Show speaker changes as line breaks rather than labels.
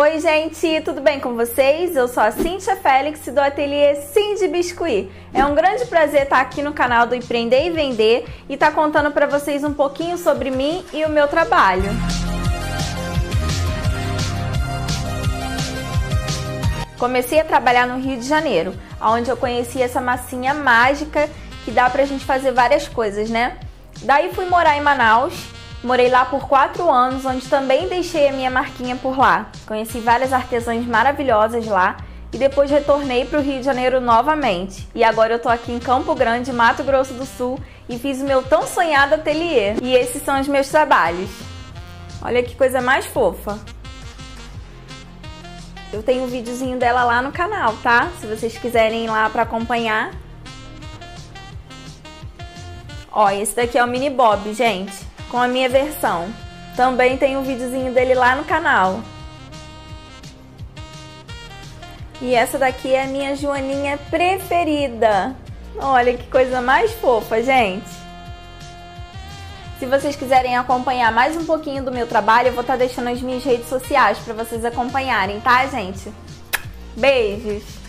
Oi, gente, tudo bem com vocês? Eu sou a Cintia Félix do ateliê Sim de Biscuit. É um grande prazer estar aqui no canal do Empreender e Vender e estar contando para vocês um pouquinho sobre mim e o meu trabalho. Comecei a trabalhar no Rio de Janeiro, onde eu conheci essa massinha mágica que dá pra gente fazer várias coisas, né? Daí fui morar em Manaus, morei lá por quatro anos, onde também deixei a minha marquinha por lá. Conheci várias artesãs maravilhosas lá e depois retornei para o Rio de Janeiro novamente. E agora eu tô aqui em Campo Grande, Mato Grosso do Sul e fiz o meu tão sonhado ateliê. E esses são os meus trabalhos. Olha que coisa mais fofa. Eu tenho um videozinho dela lá no canal, tá? Se vocês quiserem ir lá para acompanhar. Ó, esse daqui é o Mini Bob, gente, com a minha versão. Também tem um videozinho dele lá no canal. E essa daqui é a minha joaninha preferida. Olha que coisa mais fofa, gente. Se vocês quiserem acompanhar mais um pouquinho do meu trabalho, eu vou estar deixando as minhas redes sociais para vocês acompanharem, tá, gente? Beijos!